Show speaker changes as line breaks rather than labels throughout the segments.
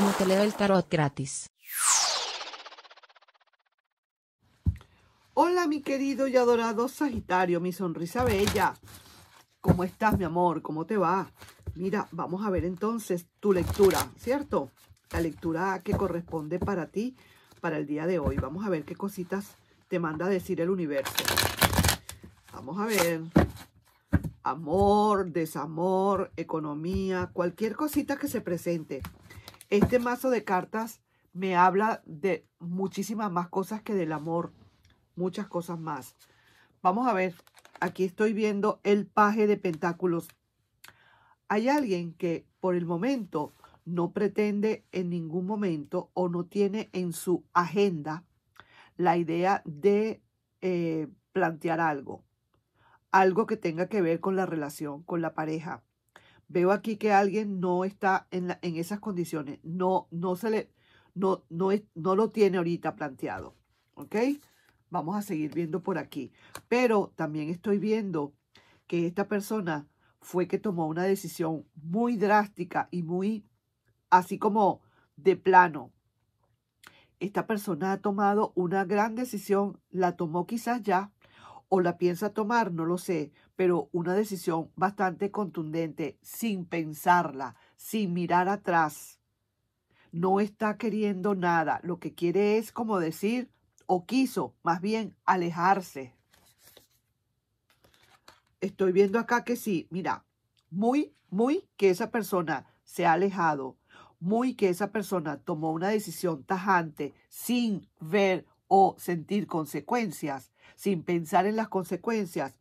como te leo el tarot gratis.
Hola mi querido y adorado Sagitario, mi sonrisa bella. ¿Cómo estás mi amor? ¿Cómo te va? Mira, vamos a ver entonces tu lectura, ¿cierto? La lectura que corresponde para ti, para el día de hoy. Vamos a ver qué cositas te manda a decir el universo. Vamos a ver. Amor, desamor, economía, cualquier cosita que se presente. Este mazo de cartas me habla de muchísimas más cosas que del amor. Muchas cosas más. Vamos a ver. Aquí estoy viendo el paje de pentáculos. Hay alguien que por el momento no pretende en ningún momento o no tiene en su agenda la idea de eh, plantear algo, algo que tenga que ver con la relación, con la pareja. Veo aquí que alguien no está en, esas condiciones, no, no, se le, no, no, no lo tiene ahorita planteado, ¿ok? Vamos a seguir viendo por aquí. Pero también estoy viendo que esta persona fue que tomó una decisión muy drástica y muy así como de plano. Esta persona ha tomado una gran decisión, la tomó quizás ya o la piensa tomar, no lo sé, pero una decisión bastante contundente, sin pensarla, sin mirar atrás. No está queriendo nada, lo que quiere es como decir, o quiso más bien alejarse. Estoy viendo acá que sí, mira, muy, muy que esa persona se ha alejado, muy que esa persona tomó una decisión tajante sin ver o sentir consecuencias, sin pensar en las consecuencias,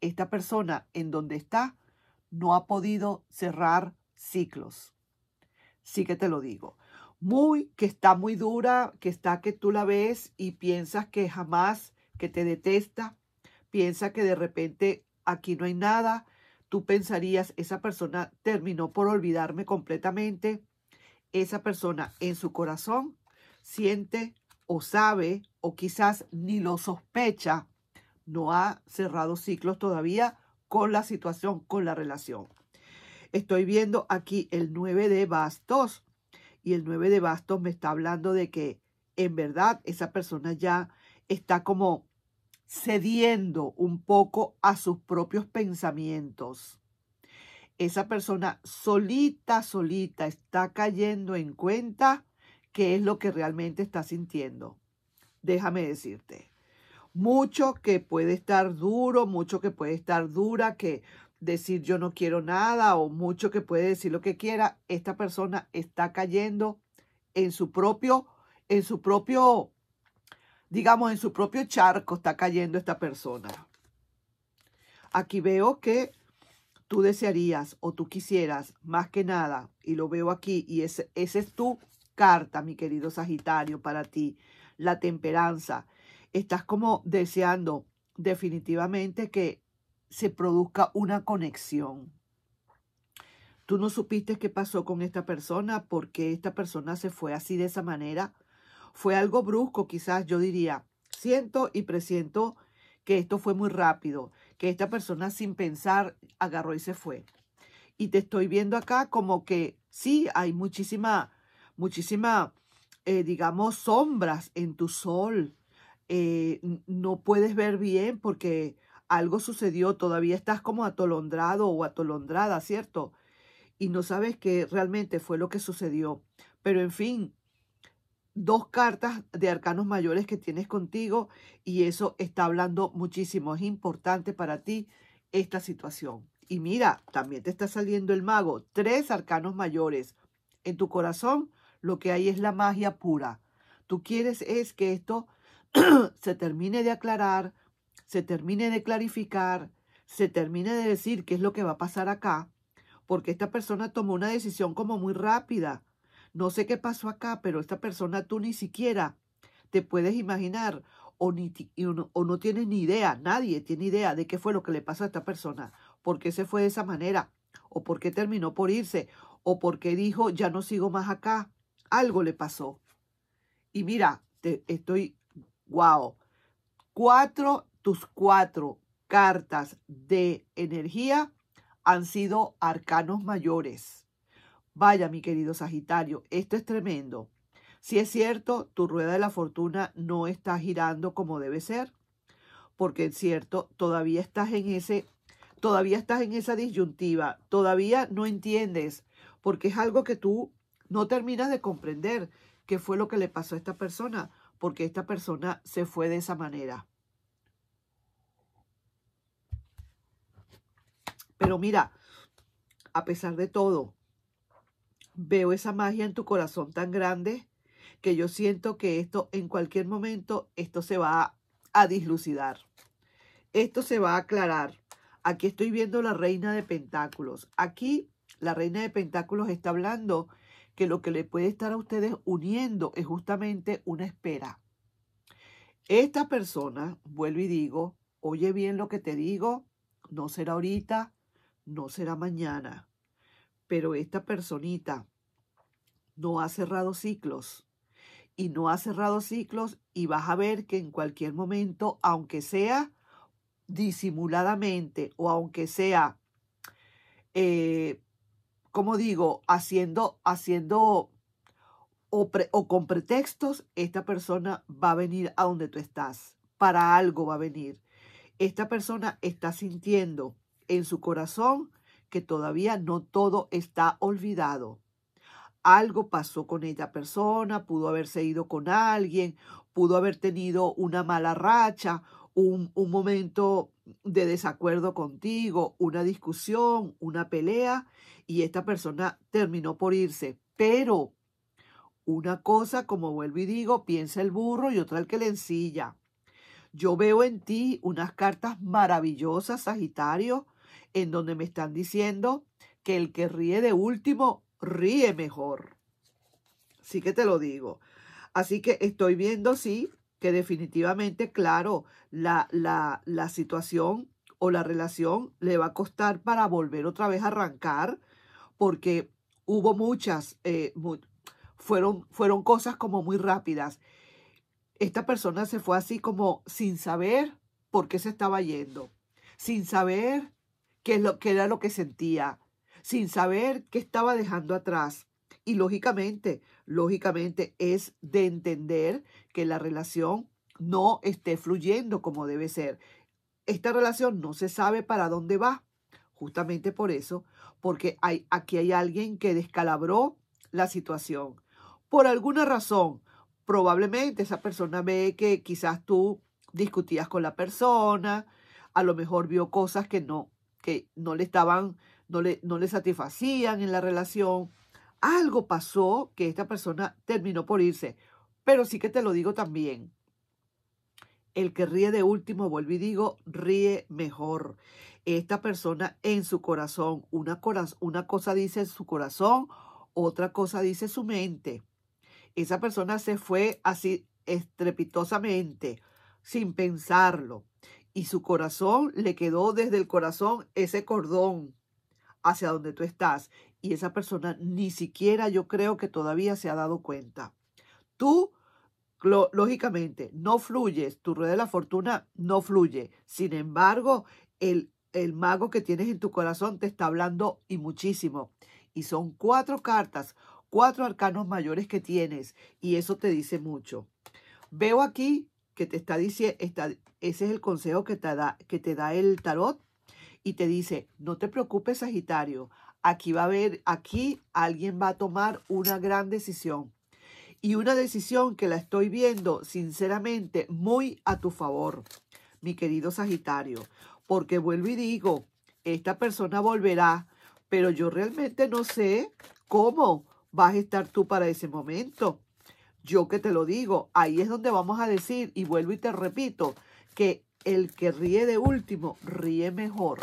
esta persona en donde está no ha podido cerrar ciclos. Sí que te lo digo. Muy que está muy dura, que está que tú la ves y piensas que jamás, que te detesta, piensa que de repente aquí no hay nada, tú pensarías, esa persona terminó por olvidarme completamente, esa persona en su corazón siente o sabe o quizás ni lo sospecha, no ha cerrado ciclos todavía con la situación, con la relación. Estoy viendo aquí el 9 de bastos y el 9 de bastos me está hablando de que en verdad esa persona ya está como cediendo un poco a sus propios pensamientos esa persona solita, solita está cayendo en cuenta qué es lo que realmente está sintiendo. Déjame decirte, mucho que puede estar duro, mucho que puede estar dura, que decir yo no quiero nada o mucho que puede decir lo que quiera, esta persona está cayendo en su propio, en su propio, digamos, en su propio charco está cayendo esta persona. Aquí veo que tú desearías o tú quisieras más que nada, y lo veo aquí, y ese, esa es tu carta, mi querido Sagitario, para ti, la temperanza. Estás como deseando definitivamente que se produzca una conexión. Tú no supiste qué pasó con esta persona, porque esta persona se fue así de esa manera. Fue algo brusco, quizás yo diría. Siento y presiento que esto fue muy rápido que esta persona sin pensar agarró y se fue. Y te estoy viendo acá como que sí, hay muchísima, muchísima, eh, digamos, sombras en tu sol. Eh, no puedes ver bien porque algo sucedió, todavía estás como atolondrado o atolondrada, ¿cierto? Y no sabes qué realmente fue lo que sucedió. Pero en fin, dos cartas de arcanos mayores que tienes contigo y eso está hablando muchísimo. Es importante para ti esta situación. Y mira, también te está saliendo el mago. Tres arcanos mayores. En tu corazón lo que hay es la magia pura. Tú quieres es que esto se termine de aclarar, se termine de clarificar, se termine de decir qué es lo que va a pasar acá, porque esta persona tomó una decisión como muy rápida no sé qué pasó acá, pero esta persona tú ni siquiera te puedes imaginar o, ni, o no tienes ni idea, nadie tiene idea de qué fue lo que le pasó a esta persona, por qué se fue de esa manera, o por qué terminó por irse, o por qué dijo ya no sigo más acá. Algo le pasó. Y mira, te estoy, wow, cuatro, tus cuatro cartas de energía han sido arcanos mayores Vaya, mi querido Sagitario, esto es tremendo. Si es cierto, tu rueda de la fortuna no está girando como debe ser, porque es cierto, todavía estás en ese, todavía estás en esa disyuntiva, todavía no entiendes, porque es algo que tú no terminas de comprender qué fue lo que le pasó a esta persona, porque esta persona se fue de esa manera. Pero mira, a pesar de todo, veo esa magia en tu corazón tan grande que yo siento que esto en cualquier momento, esto se va a dislucidar. Esto se va a aclarar. Aquí estoy viendo la reina de pentáculos. Aquí la reina de pentáculos está hablando que lo que le puede estar a ustedes uniendo es justamente una espera. Esta persona, vuelvo y digo, oye bien lo que te digo, no será ahorita, no será mañana, pero esta personita no ha cerrado ciclos y no ha cerrado ciclos y vas a ver que en cualquier momento, aunque sea disimuladamente o aunque sea, eh, como digo, haciendo, haciendo o, con pretextos, esta persona va a venir a donde tú estás. Para algo va a venir. Esta persona está sintiendo en su corazón que todavía no todo está olvidado algo pasó con esta persona, pudo haberse ido con alguien, pudo haber tenido una mala racha, un, un, momento de desacuerdo contigo, una discusión, una pelea, y esta persona terminó por irse. Pero una cosa, como vuelvo y digo, piensa el burro y otra el que le ensilla. Yo veo en ti unas cartas maravillosas, Sagitario, en donde me están diciendo que el que ríe de último ríe mejor. Sí que te lo digo. Así que estoy viendo, sí, que definitivamente, claro, la, la, la situación o la relación le va a costar para volver otra vez a arrancar, porque hubo muchas, eh, fueron, fueron cosas como muy rápidas. Esta persona se fue así como sin saber por qué se estaba yendo, sin saber qué, es lo, qué era lo que sentía, sin saber qué estaba dejando atrás. Y lógicamente, lógicamente es de entender que la relación no esté fluyendo como debe ser. Esta relación no se sabe para dónde va. Justamente por eso, porque hay, aquí hay alguien que descalabró la situación. Por alguna razón, probablemente esa persona ve que quizás tú discutías con la persona, a lo mejor vio cosas que no, que no le estaban no le, no le satisfacían en la relación. Algo pasó que esta persona terminó por irse. Pero sí que te lo digo también. El que ríe de último, vuelvo y digo, ríe mejor. Esta persona en su corazón, una, una cosa dice su corazón, otra cosa dice su mente. Esa persona se fue así estrepitosamente, sin pensarlo. Y su corazón le quedó desde el corazón ese cordón hacia donde tú estás y esa persona ni siquiera yo creo que todavía se ha dado cuenta. Tú, lógicamente, no fluyes, tu rueda de la fortuna no fluye. Sin embargo, el, el mago que tienes en tu corazón te está hablando y muchísimo. Y son cuatro cartas, cuatro arcanos mayores que tienes y eso te dice mucho. Veo aquí que te está diciendo, ese es el consejo que te da, que te da el tarot y te dice, no te preocupes Sagitario, aquí va a haber, aquí alguien va a tomar una gran decisión. Y una decisión que la estoy viendo sinceramente muy a tu favor, mi querido Sagitario. Porque vuelvo y digo, esta persona volverá, pero yo realmente no sé cómo vas a estar tú para ese momento. Yo que te lo digo, ahí es donde vamos a decir, y vuelvo y te repito, que el que ríe de último, ríe mejor.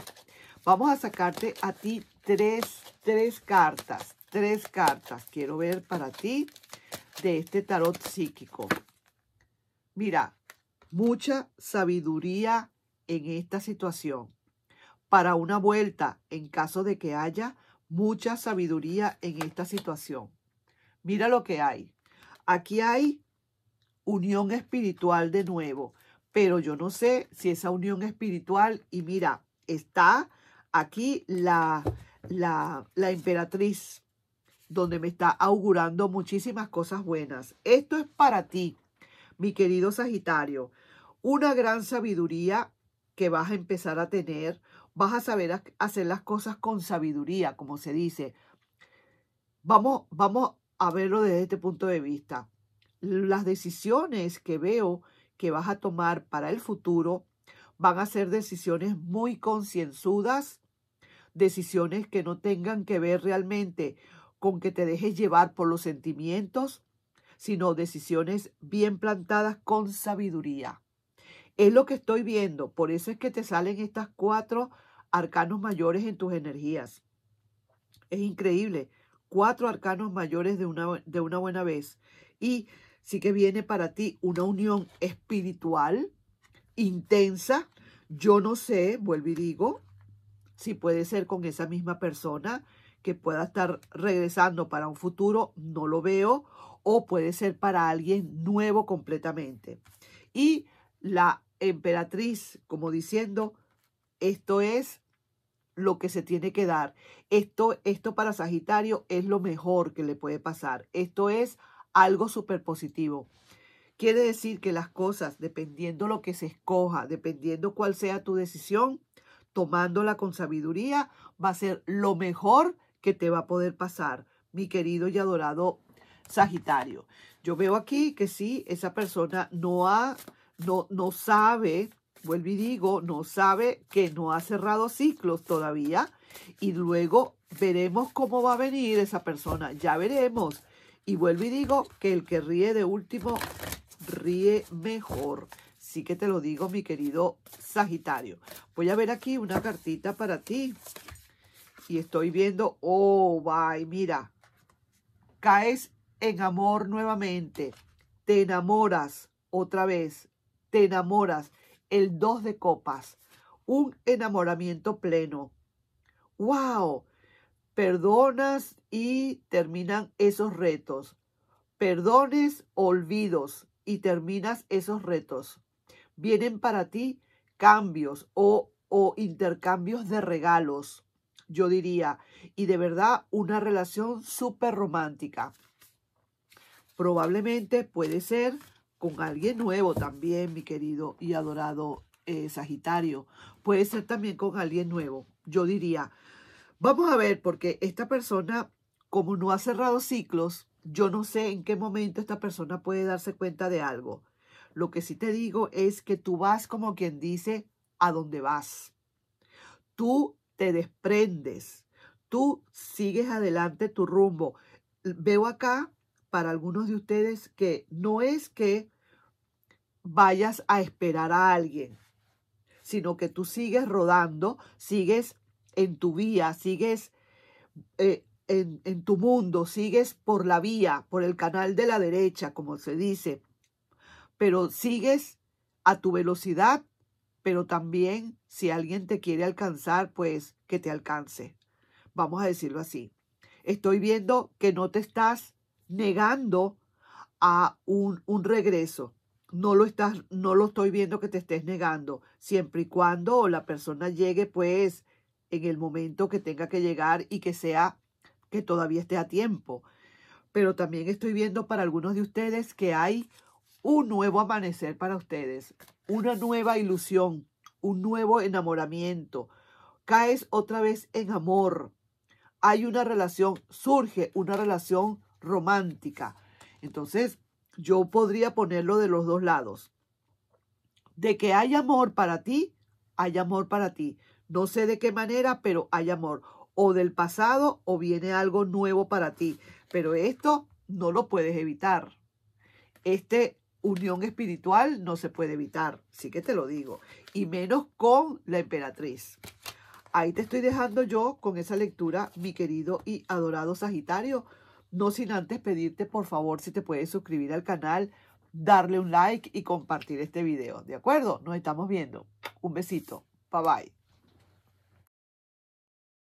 Vamos a sacarte a ti tres, tres cartas, tres cartas. Quiero ver para ti de este tarot psíquico. Mira, mucha sabiduría en esta situación. Para una vuelta, en caso de que haya mucha sabiduría en esta situación. Mira lo que hay. Aquí hay unión espiritual de nuevo pero yo no sé si esa unión espiritual, y mira, está aquí la, la, la emperatriz, donde me está augurando muchísimas cosas buenas. Esto es para ti, mi querido Sagitario. Una gran sabiduría que vas a empezar a tener. Vas a saber hacer las cosas con sabiduría, como se dice. Vamos, vamos a verlo desde este punto de vista. Las decisiones que veo que vas a tomar para el futuro van a ser decisiones muy concienzudas, decisiones que no tengan que ver realmente con que te dejes llevar por los sentimientos, sino decisiones bien plantadas con sabiduría. Es lo que estoy viendo, por eso es que te salen estas cuatro arcanos mayores en tus energías. Es increíble, cuatro arcanos mayores de una, de una buena vez. Y sí que viene para ti una unión espiritual intensa. Yo no sé, vuelvo y digo, si puede ser con esa misma persona que pueda estar regresando para un futuro, no lo veo, o puede ser para alguien nuevo completamente. Y la emperatriz, como diciendo, esto es lo que se tiene que dar. Esto, esto para Sagitario es lo mejor que le puede pasar. Esto es algo súper positivo. Quiere decir que las cosas, dependiendo lo que se escoja, dependiendo cuál sea tu decisión, tomándola con sabiduría, va a ser lo mejor que te va a poder pasar, mi querido y adorado Sagitario. Yo veo aquí que sí, esa persona no ha, no, no sabe, vuelvo y digo, no sabe que no ha cerrado ciclos todavía. Y luego veremos cómo va a venir esa persona. Ya veremos. Y vuelvo y digo que el que ríe de último, ríe mejor. Sí que te lo digo, mi querido Sagitario. Voy a ver aquí una cartita para ti y estoy viendo, oh, bye, mira, caes en amor nuevamente, te enamoras otra vez, te enamoras, el dos de copas, un enamoramiento pleno. ¡Wow! Perdonas y terminan esos retos. Perdones, olvidos y terminas esos retos. Vienen para ti cambios o, o intercambios de regalos yo diría, y de verdad una relación súper romántica. Probablemente puede ser con alguien nuevo también, mi querido y adorado eh, Sagitario. Puede ser también con alguien nuevo. Yo diría, vamos a ver, porque esta persona, como no ha cerrado ciclos, yo no sé en qué momento esta persona puede darse cuenta de algo. Lo que sí te digo es que tú vas como quien dice a dónde vas. Tú te desprendes, tú sigues adelante tu rumbo. Veo acá para algunos de ustedes que no es que vayas a esperar a alguien, sino que tú sigues rodando, sigues en tu vía, sigues eh, en, en tu mundo, sigues por la vía, por el canal de la derecha, como se dice, pero sigues a tu velocidad pero también si alguien te quiere alcanzar, pues que te alcance. Vamos a decirlo así. Estoy viendo que no te estás negando a un, un regreso. No lo, estás, no lo estoy viendo que te estés negando, siempre y cuando la persona llegue, pues, en el momento que tenga que llegar y que sea que todavía esté a tiempo. Pero también estoy viendo para algunos de ustedes que hay un nuevo amanecer para ustedes, una nueva ilusión, un nuevo enamoramiento. Caes otra vez en amor. Hay una relación, surge una relación romántica. Entonces, yo podría ponerlo de los dos lados. De que hay amor para ti, hay amor para ti. No sé de qué manera, pero hay amor. O del pasado o viene algo nuevo para ti. Pero esto no lo puedes evitar. Este unión espiritual no se puede evitar, sí que te lo digo, y menos con la emperatriz. Ahí te estoy dejando yo con esa lectura, mi querido y adorado Sagitario. No sin antes pedirte, por favor, si te puedes suscribir al canal, darle un like y compartir este video. ¿De acuerdo? Nos estamos viendo. Un besito. Bye bye.